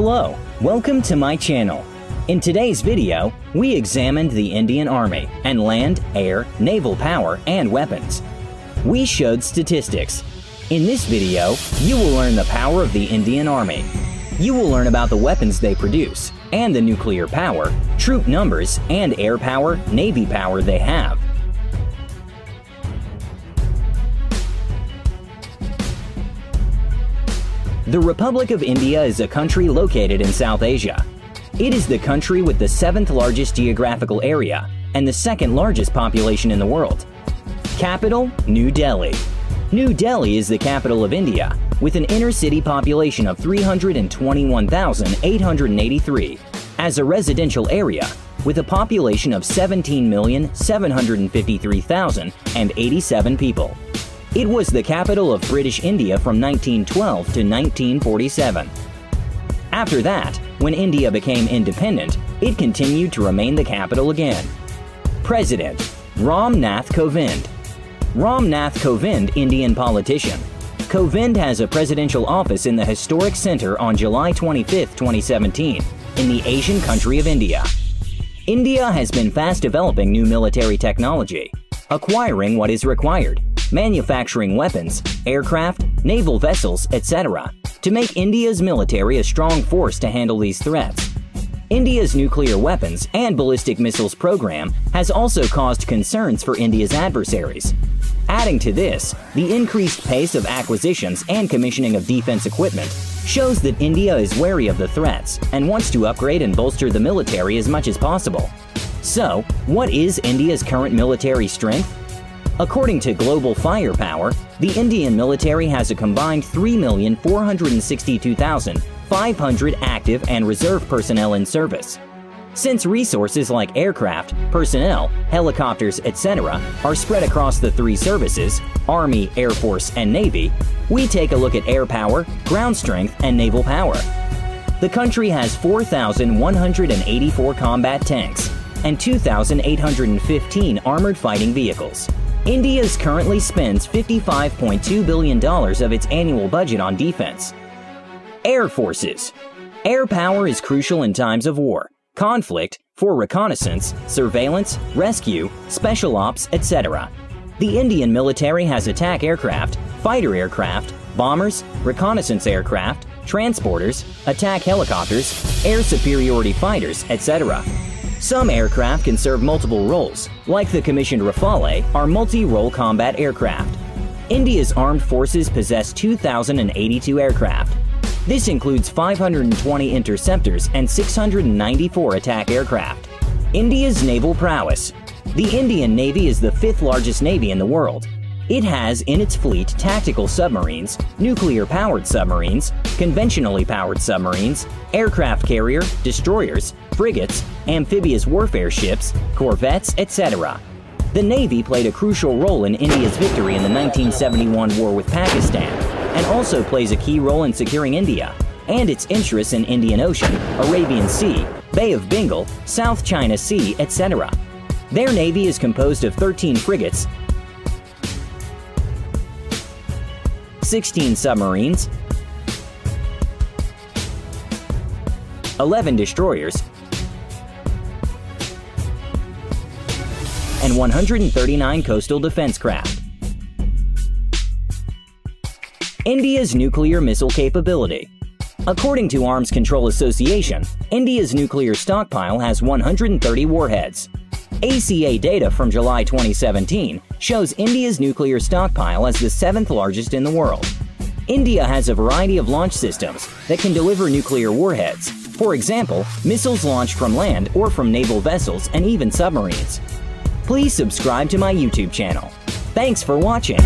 Hello, welcome to my channel. In today's video, we examined the Indian Army and land, air, naval power, and weapons. We showed statistics. In this video, you will learn the power of the Indian Army. You will learn about the weapons they produce, and the nuclear power, troop numbers, and air power, navy power they have. The Republic of India is a country located in South Asia. It is the country with the seventh largest geographical area and the second largest population in the world. Capital, New Delhi. New Delhi is the capital of India, with an inner city population of 321,883, as a residential area, with a population of 17,753,087 people. It was the capital of British India from 1912 to 1947. After that, when India became independent, it continued to remain the capital again. President Ram Nath Kovind Ram Nath Kovind, Indian politician. Kovind has a presidential office in the Historic Center on July 25, 2017, in the Asian country of India. India has been fast developing new military technology, acquiring what is required, manufacturing weapons, aircraft, naval vessels, etc., to make India's military a strong force to handle these threats. India's nuclear weapons and ballistic missiles program has also caused concerns for India's adversaries. Adding to this, the increased pace of acquisitions and commissioning of defense equipment shows that India is wary of the threats and wants to upgrade and bolster the military as much as possible. So, what is India's current military strength? According to Global Firepower, the Indian military has a combined 3,462,500 active and reserve personnel in service. Since resources like aircraft, personnel, helicopters, etc., are spread across the three services Army, Air Force, and Navy, we take a look at air power, ground strength, and naval power. The country has 4,184 combat tanks and 2,815 armored fighting vehicles. India currently spends $55.2 billion of its annual budget on defense. Air Forces Air power is crucial in times of war, conflict, for reconnaissance, surveillance, rescue, special ops, etc. The Indian military has attack aircraft, fighter aircraft, bombers, reconnaissance aircraft, transporters, attack helicopters, air superiority fighters, etc. Some aircraft can serve multiple roles, like the commissioned Rafale are multi-role combat aircraft. India's armed forces possess 2,082 aircraft. This includes 520 interceptors and 694 attack aircraft. India's naval prowess. The Indian Navy is the fifth largest navy in the world. It has in its fleet tactical submarines, nuclear-powered submarines, conventionally powered submarines, aircraft carrier, destroyers, frigates, amphibious warfare ships, corvettes, etc. The Navy played a crucial role in India's victory in the 1971 war with Pakistan, and also plays a key role in securing India and its interests in Indian Ocean, Arabian Sea, Bay of Bengal, South China Sea, etc. Their navy is composed of 13 frigates, 16 submarines, 11 destroyers, and 139 coastal defense craft. India's nuclear missile capability. According to Arms Control Association, India's nuclear stockpile has 130 warheads. ACA data from July 2017 shows India's nuclear stockpile as the seventh largest in the world. India has a variety of launch systems that can deliver nuclear warheads. For example, missiles launched from land or from naval vessels and even submarines. Please subscribe to my YouTube channel. Thanks for watching!